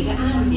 比较暗